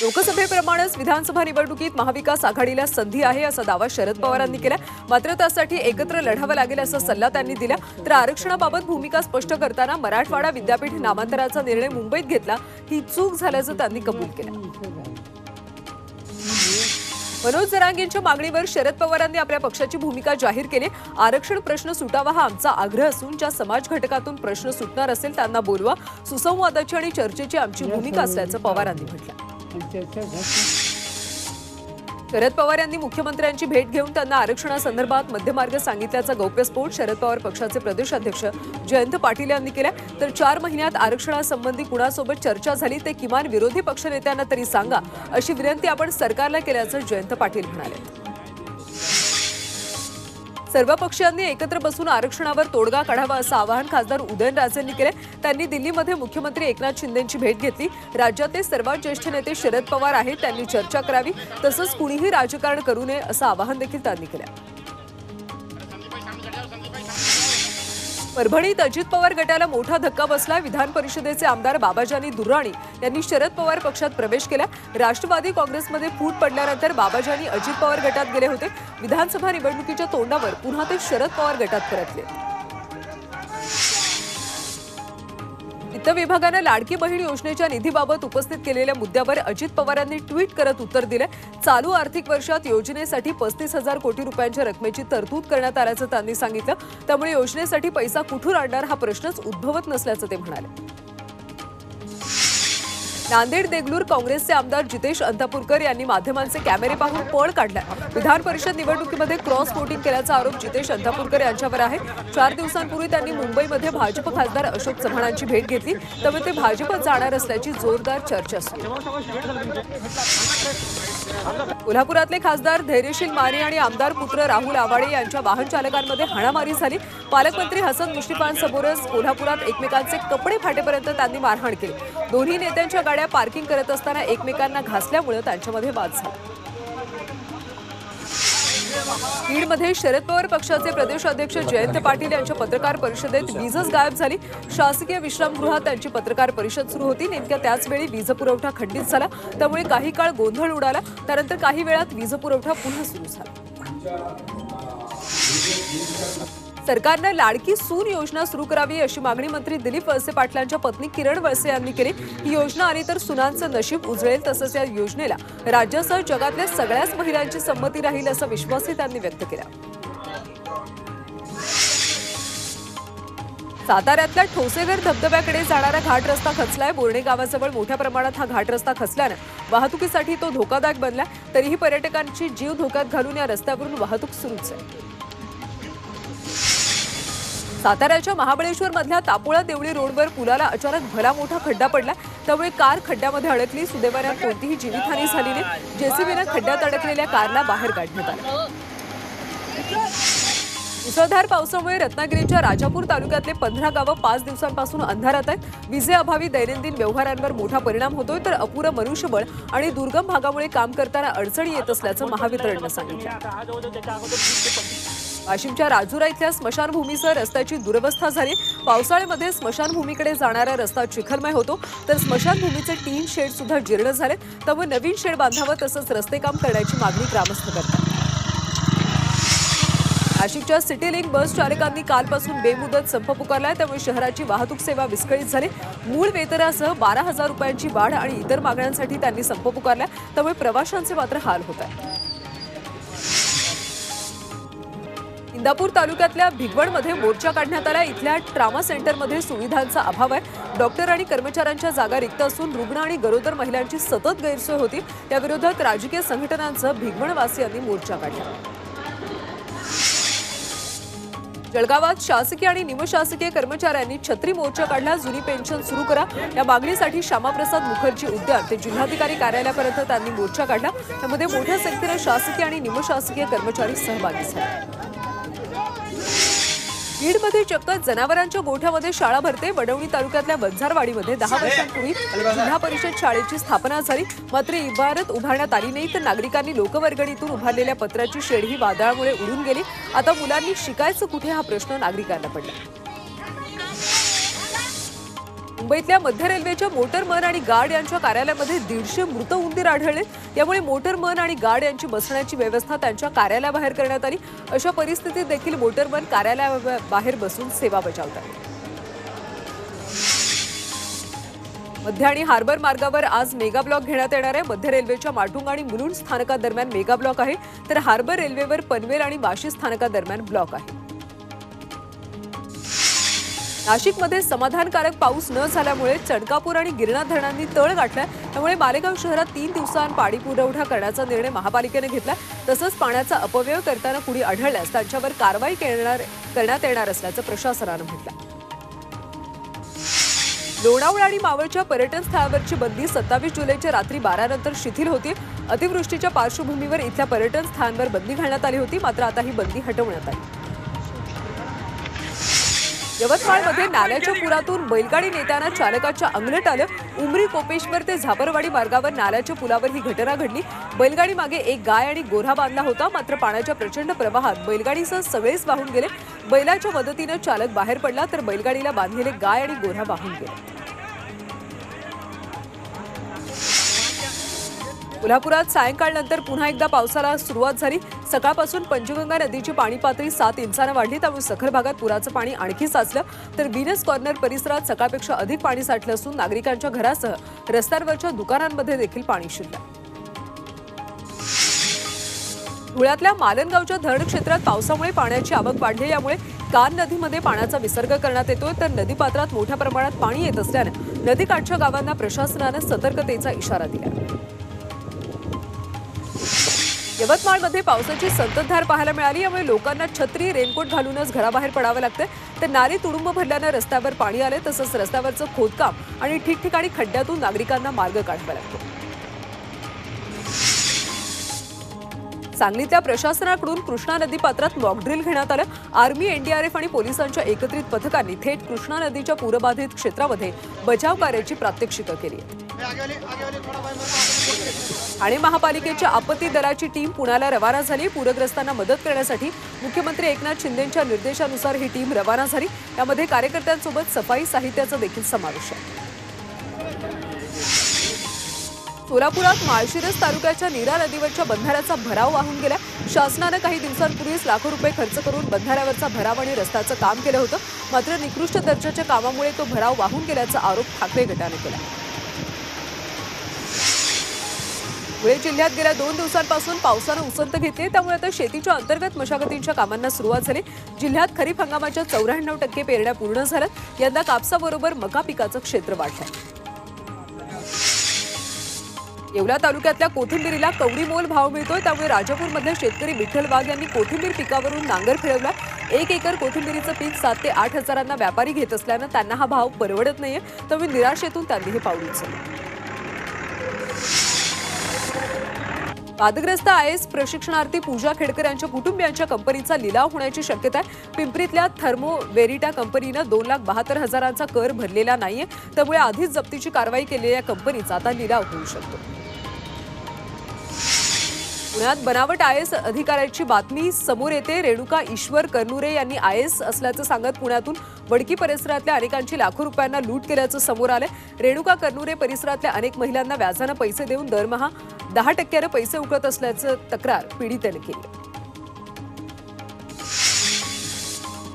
लोकसभेप्रमाणेच विधानसभा निवडणुकीत महाविकास आघाडीला संधी आहे असा दावा शरद पवारांनी केला. मात्र त्यासाठी एकत्र लढावं लागेल असा सल्ला त्यांनी दिला. तर आरक्षणाबाबत भूमिका स्पष्ट करताना मराठवाडा विद्यापीठ नामांतराचा निर्णय मुंबईत घेतला. ही चूक झाल्याचं त्यांनी कबूल केलं. मनोज जरांगेंच्या मागणीवर शरद पवारांनी आपल्या पक्षाची भूमिका जाहीर केली. आरक्षण प्रश्न सुटावा हा आमचा आग्रह असून ज्या समाज घटकातून प्रश्न सुटणार असेल त्यांना बोलवा. सुसंवादाची आणि चर्चेची आमची भूमिका असल्याचं पवारांनी म्हटलं. शरद पवार यांनी मुख्यमंत्र्यांची भेट घेऊन त्यांना आरक्षणासंदर्भात मध्यमार्ग सांगितल्याचा गौप्यस्फोट शरद पवार पक्षाचे प्रदेशाध्यक्ष जयंत पाटील यांनी केला. तर चार महिन्यात आरक्षणासंबंधी कुणासोबत चर्चा झाली ते किमान विरोधी पक्षनेत्यांना तरी सांगा अशी विनंती आपण सरकारला केल्याचं जयंत पाटील म्हणाले. सर्व पक्षांनी एकत्र बसून आरक्षणावर तोडगा काढावा असं आवाहन खासदार उदयनराजेंनी केलं त्यांनी दिल्लीमध्ये मुख्यमंत्री एकनाथ शिंदेची भेट घेतली. राज्याचे सर्वात ज्येष्ठ नेते शरद पवार आहेत त्यांनी चर्चा करावी. तसंच कुणीही राजकारण करू नये असं आवाहन देखील त्यांनी केलं परभणीत अजित पवार गटाला मोठा धक्का बसला विधान परिषदेचे आमदार बाबाजानी दुर्राणी यांनी शरद पवार पक्षात प्रवेश केला. राष्ट्रवादी काँग्रेसमध्ये फूट पडल्यानंतर बाबाजानी अजित पवार गटात गेले होते. विधानसभा निवडणुकीच्या तोंडावर पुन्हा ते शरद पवार गटात परतले. वित्त विभागानं लाडकी बहीण योजनेच्या निधीबाबत उपस्थित केलेल्या मुद्द्यावर अजित पवारांनी ट्विट करत उत्तर दिलं. चालू आर्थिक वर्षात योजनेसाठी पस्तीस हजार कोटी रुपयांच्या रकमेची तरतूद करण्यात आल्याचं त्यांनी सांगितलं. त्यामुळे योजनेसाठी पैसा कुठून आणणार हा प्रश्नच उद्भवत नसल्याचं ते म्हणाले. नांदेड देगलूर काँग्रेसचे आमदार जितेश अंतापूरकर यांनी माध्यमांचे कॅमेरे पाहून पळ काढला विधान परिषद निवडणुकीमध्ये क्रॉस वोटिंग केल्याचा आरोप जितेश अंतापूरकर यांच्यावर आहे. चार दिवसांपूर्वी त्यांनी मुंबईमध्ये भाजप खासदार अशोक चव्हाणांची भेट घेतली. त्यामुळे ते भाजपात जाणार असल्याची जोरदार चर्चा सुरू कोल्हापुरातले खासदार धैर्यशील माने आणि आमदार पुत्र राहुल आवाडे यांच्या वाहन चालकांमध्ये हाणामारी झाली. पालकमंत्री हसन मुश्रीफांसमोरच कोल्हापुरात एकमेकांचे कपडे फाटेपर्यंत त्यांनी मारहाण केली. दोन्ही नेत्यांच्या गाड्या पार्किंग करत असताना एकमेकांना घासल्यामुळे त्यांच्यामध्ये वाद झाला. बीडमध्ये शरद पवार पक्षाचे प्रदेश अध्यक्ष जयंत पाटील यांच्या पत्रकार परिषदेत वीजच गायब झाली. शासकीय विश्रामगृहात त्यांची पत्रकार परिषद सुरू होती. नेमक्या त्याच वेळी वीज पुरवठा खंडित झाला. त्यामुळे काही काळ गोंधळ उडाला. त्यानंतर काही वेळात वीज पुरवठा पुन्हा सुरू झाला. सरकारनं लाडकी सून योजना सुरू करावी अशी मागणी मंत्री दिलीप वळसे पाटलांच्या पत्नी किरण वळसे यांनी केली. ही योजना आली तर सुनांचं नशीब उजळेल तसंच या योजनेला राज्यासह जगातल्या सगळ्याच महिलांची संमती राहील असा विश्वासही त्यांनी व्यक्त केला. साताऱ्यातल्या ठोसेघर धबधब्याकडे जाणारा घाट रस्ता खचलाय. बोर्णे गावाजवळ मोठ्या प्रमाणात हा घाट रस्ता खचल्यानं वाहतुकीसाठी तो धोकादायक बनला तरीही पर्यटकांची जीव धोक्यात घालून या रस्त्यावरून वाहतूक सुरूच आहे. साताऱ्याच्या महाबळेश्वर मधल्या तापोळा देवळी रोडवर पुलाला अचानक भला मोठा खड्डा पडला. त्यामुळे कार खड्ड्यामध्ये अडकली. सुदैवाने कोणतीही जीवितहानी झाली नाही. जेसीबीनं खड्ड्यात अडकलेल्या कारला बाहेर काढण्यात आलं. मुसळधार पावसामुळे रत्नागिरीच्या राजापूर तालुक्यातले पंधरा गावं पाच दिवसांपासून अंधारात आहेत. विजेअभावी दैनंदिन व्यवहारांवर मोठा परिणाम होतोय. तर अपुरं मनुष्यबळ आणि दुर्गम भागामुळे काम करताना अडचणी येत असल्याचं महावितरणनं सांगितलं. वाशिमच्या राजुरा इथल्या स्मशानभूमीसह रस्त्याची दुरवस्था झाली. पावसाळ्यामध्ये स्मशानभूमीकडे जाणारा रस्ता चिखलमय होतो. तर स्मशानभूमीचे तीन शेड सुद्धा जीर्ण झाले त्यामुळे नवीन शेड बांधावं तसंच रस्ते काम करण्याची मागणी ग्रामस्थ करतात. नाशिकच्या सिटी लिंक बस चालकांनी कालपासून बेमुदत संप पुकारलाय. त्यामुळे शहराची वाहतूक सेवा विस्कळीत झाली. मूळ वेतनासह बारा हजार रुपयांची वाढ आणि इतर मागण्यांसाठी त्यांनी संप पुकारला त्यामुळे प्रवाशांचे मात्र हाल होत आहे इंदापूर तालुक्यातल्या भिगवणमध्ये मोर्चा काढण्यात आला. इथल्या ट्रामा सेंटरमध्ये सुविधांचा अभाव आहे. डॉक्टर आणि कर्मचाऱ्यांच्या जागा रिक्त असून रुग्ण आणि गरोदर महिलांची सतत गैरसोय होती. त्याविरोधात राजकीय संघटनांसह भिगवणवासियांनी मोर्चा काढला. जळगावात शासकीय आणि निमशासकीय कर्मचाऱ्यांनी छत्री मोर्चा काढला. जुनी पेन्शन सुरू करा. या मागणीसाठी श्यामाप्रसाद मुखर्जी उद्यान ते जिल्हाधिकारी कार्यालयापर्यंत त्यांनी मोर्चा काढला. त्यामध्ये मोठ्या संख्येनं शासकीय आणि निमशासकीय कर्मचारी सहभागी झाले. बीडमध्ये चक्क जनावरांच्या गोठ्यामध्ये शाळा भरते. वडवणी तालुक्यातल्या बंजारवाडीमध्ये दहा वर्षांपूर्वी जिल्हा परिषद शाळेची स्थापना झाली. मात्र इमारत उभारण्यात आली नाही तर नागरिकांनी लोकवर्गणीतून उभारलेल्या पत्राची शेड ही वादळामुळे उडून गेली. आता मुलांनी शिकायचं कुठे हा प्रश्न नागरिकांना पडला. मुंबईतल्या मध्य रेल्वेच्या मोटरमन आणि गार्ड यांच्या कार्यालयामध्ये दीडशे मृत उंदीर आढळले. यामुळे मोटरमन आणि गार्ड यांची बसण्याची व्यवस्था त्यांच्या कार्यालयाबाहेर करण्यात आली. अशा परिस्थितीत देखील मोटरमन कार्यालयाबाहेर बसून सेवा बजावतात. मध्य आणि हार्बर मार्गावर आज मेगा ब्लॉक घेण्यात येणार आहे. मध्य रेल्वेच्या माटुंग आणि मुलुंड स्थानकादरम्यान मेगा ब्लॉक आहे. तर हार्बर रेल्वेवर पनवेल आणि वाशी स्थानकादरम्यान ब्लॉक आहे. नाशिकमध्ये समाधानकारक पाऊस न झाल्यामुळे चणकापूर आणि गिरणा धरणांनी तळ गाठलाय. त्यामुळे मालेगाव शहरात तीन दिवसांत पाणी पुरवठा करण्याचा निर्णय महापालिकेने घेतला तसंच पाण्याचा अपव्यय करताना कुणी आढळल्यास त्यांच्यावर कारवाई करणार करण्यात येणार असल्याचं प्रशासनानं म्हटलं लोणावळा आणि मावळच्या पर्यटन स्थळावरची बंदी सत्तावीस जुलैच्या रात्री बारा नंतर शिथिल होती. अतिवृष्टीच्या पार्श्वभूमीवर इथल्या पर्यटन स्थळांवर बंदी घालण्यात आली होती मात्र आता ही बंदी हटवण्यात आली. यवतमाळमध्ये नाल्याच्या पुरातून बैलगाडी नेत्यांना चालकाच्या अंगलट आलं. उमरी कोपेश्वर ते झापरवाडी मार्गावर नाल्याच्या पुलावर ही घटना घडली. बैलगाडी मागे एक गाय आणि गोरा बांधला होता. मात्र पाण्याच्या प्रचंड प्रवाहात बैलगाडीसह सगळेच वाहून गेले. बैलाच्या मदतीनं चालक बाहेर पडला तर बैलगाडीला बांधलेले गाय आणि गोरा वाहून गेले. कोल्हापुरात सायंकाळनंतर पुन्हा एकदा पावसाला सुरुवात झाली. सकाळपासून पंचगंगा नदीची पाणी पातळी सात इंचानं वाढली त्यामुळे सखल भागात पुराचं पाणी आणखी साचलं. तर विनस कॉर्नर परिसरात सकाळपेक्षा अधिक पाणी साठलं असून नागरिकांच्या घरासह रस्त्यांवरच्या दुकानांमध्ये देखील पाणी शिरलं. धुळ्यातल्या मालनगावच्या धरण क्षेत्रात पावसामुळे पाण्याची आवक वाढली यामुळे कान नदीमध्ये पाण्याचा विसर्ग करण्यात येतोय. तर नदीपात्रात मोठ्या प्रमाणात पाणी येत असल्यानं नदीकाठच्या गावांना प्रशासनानं सतर्कतेचा इशारा दिला यवतमाळमध्ये पावसाची संततधार पाहायला मिळाली. यामुळे लोकांना छत्री रेनकोट घालूनच घराबाहेर पडावं लागतं तर नाली तुडुंब भरल्यानं रस्त्यावर पाणी आले तसंच रस्त्यावरचं खोदकाम आणि ठिकठिकाणी खड्ड्यातून नागरिकांना मार्ग काढावा लागतो. सांगलीतल्या प्रशासनाकडून कृष्णा नदी पात्रात मॉकड्रिल घेण्यात आलं. आर्मी एनडीआरएफ आणि पोलिसांच्या एकत्रित पथकांनी थेट कृष्णा नदीच्या पूरबाधित क्षेत्रामध्ये बचाव कार्याची प्रात्यक्षिकं केली आणि महापालिकेच्या आपत्ती दलाची टीम पुण्याला रवाना झाली. पूरग्रस्तांना मदत करण्यासाठी मुख्यमंत्री एकनाथ शिंदेच्या निर्देशानुसार ही टीम रवाना झाली. त्यामध्ये कार्यकर्त्यांसोबत सफाई साहित्याचा देखील समावेश आहे. सोलापुरात माळशिरस तालुक्याच्या नीरा नदीवरच्या बंधाऱ्याचा भराव वाहून गेला. शासनानं काही दिवसांपूर्वीच लाखो रुपये खर्च करून बंधाऱ्यावरचा भराव आणि रस्त्याचं काम केलं होतं. मात्र निकृष्ट दर्जाच्या कामामुळे तो भराव वाहून गेल्याचा आरोप ठाकरे गटाने केला. धुळे जिल्ह्यात गेल्या दोन दिवसांपासून पावसानं उसंत घेतली त्यामुळे आता शेतीच्या अंतर्गत मशागतींच्या कामांना सुरुवात झाली. जिल्ह्यात खरीप हंगामाच्या चौऱ्याण्णव टक्के पेरण्या पूर्ण झाल्यात. यंदा कापसाबरोबर मका पिकाचं क्षेत्र वाढलं येवला तालुक्यातल्या कोथिंबीरीला कवडी मोल भाव मिळतोय. त्यामुळे राजापूरमधले शेतकरी विठ्ठल वाघ यांनी कोथिंबीर पिकावरून नांगर फिरवला. एक एकर कोथिंबिरीचं पीक सात ते आठ हजारांना व्यापारी घेत असल्यानं त्यांना हा भाव परवडत नाहीये. त्यामुळे निराशेतून त्यांनी हे पाऊल उचललं. वादग्रस्त आय एस प्रशिक्षणार्थी पूजा खेडकर यांच्या कुटुंबियांच्या कंपनीचा लिलाव होण्याची शक्यता आहे. पिंपरीतल्या थर्मो वेरिटा कंपनीनं दोन लाख बहात्तर हजारांचा कर भरलेला नाहीये. त्यामुळे आधीच जप्तीची कारवाई केलेल्या कंपनीचा आता लिलाव होऊ शकतो. पुण्यात बनावट आय एस अधिकाऱ्याची बातमी समोर येते. रेणुका ईश्वर कर्नुरे यांनी आय एस असल्याचं सांगत पुण्यातून वडकी परिसरातल्या अनेकांची लाखो रुपयांना लूट केल्याचं समोर आलं रेणुका कर्नुरे परिसरातल्या अनेक महिलांना व्याजानं पैसे देऊन दरमहा दहा टक्क्यानं पैसे उकळत असल्याचं तक्रार पीडितेनं केली.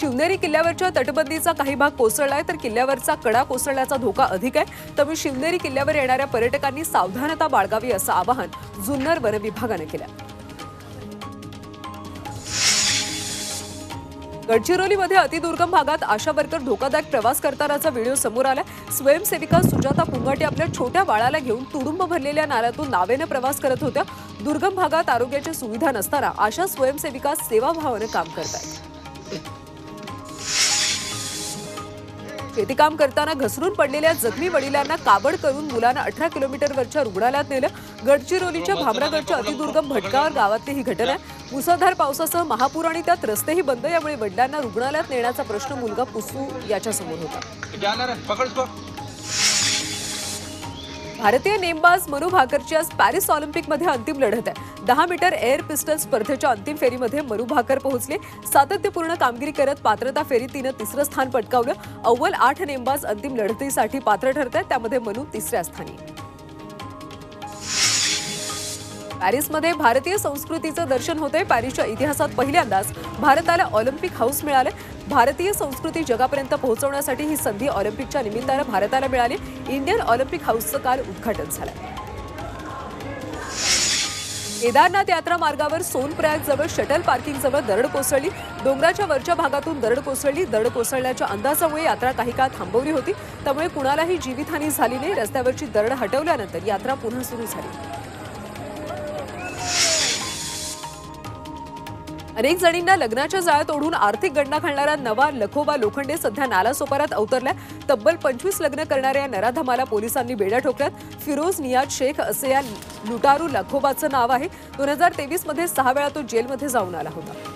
शिवनेरी किल्ल्यावरच्या तटबंदीचा काही भाग कोसळलाय तर किल्ल्यावरचा कडा कोसळण्याचा धोका अधिक आहे. त्यामुळे शिवनेरी किल्ल्यावर येणाऱ्या पर्यटकांनी सावधानता बाळगावी असं आवाहन जुन्नर वनविभागानं केलं गडचिरोलीमध्ये अतिदुर्गम भागात आशा वर्कर धोकादायक प्रवास करतानाचा व्हिडिओ समोर आला स्वयंसेविका सुजाता पुंगाटे आपल्या छोट्या बाळाला घेऊन तुडुंब भरलेल्या नाल्यातून नावेनं प्रवास करत होत्या. दुर्गम भागात आरोग्याच्या सुविधा नसताना अशा स्वयंसेविका सेवाभावानं काम करतायत. शेतीकाम करताना घसरून पडलेल्या जखमी वडिलांना काबड करून मुलांना अठरा किलोमीटरवरच्या रुग्णालयात नेलं. गडचिरोलीच्या भामरागडच्या अतिदुर्गम भटकावर गावातली ही घटना आहे. मुसळधार पावसासह महापूर आणि त्यात रस्तेही बंद यामुळे वडिलांना रुग्णालयात नेण्याचा प्रश्न मुलगा पुसू याच्यासमोर होता. भारतीय नेमबाज मनु भाकरची आज पॅरिस ऑलिम्पिकमध्ये अंतिम लढत आहे. दहा मीटर एअर पिस्टल स्पर्धेच्या अंतिम फेरीमध्ये मनु भाकर पोहोचले. सातत्यपूर्ण कामगिरी करत पात्रता फेरीत तिनं तिसरं स्थान पटकावलं. अव्वल आठ नेमबाज अंतिम लढतीसाठी पात्र ठरत आहेत त्यामध्ये मनु तिसऱ्या स्थानी. पॅरिसमध्ये भारतीय संस्कृतीचं दर्शन होतंय. पॅरिसच्या इतिहासात पहिल्यांदाच भारताला ऑलिम्पिक हाऊस मिळाले भारतीय संस्कृती जगापर्यंत पोहोचवण्यासाठी ही संधी ऑलिम्पिकच्या निमित्तानं भारताला मिळाली. इंडियन ऑलिम्पिक हाऊसचं काल उद्घाटन झालं. केदारनाथ यात्रा मार्गावर सोनप्रयाग जवळ शटल पार्किंगजवळ दरड कोसळली. डोंगराच्या वरच्या भागातून दरड कोसळली. दरड कोसळण्याच्या अंदाजामुळे यात्रा काही काळ थांबवली होती. त्यामुळे कुणालाही जीवितहानी झाली नाही. रस्त्यावरची दरड हटवल्यानंतर यात्रा पुन्हा सुरू झाली. अनेक जणींना लग्नाच्या जाळ्यात ओढून आर्थिक गणना घालणारा नवा लखोबा लोखंडे सध्या नालासोपारात अवतरलाय. तब्बल पंचवीस लग्न करणाऱ्या नराधमाला पोलिसांनी बेड्या ठोकल्यात. फिरोज नियाज शेख असे या लुटारू लखोबाचं नाव आहे. दोन हजार तेवीसमध्ये सहा वेळा तो जेलमध्ये जाऊन आला होता.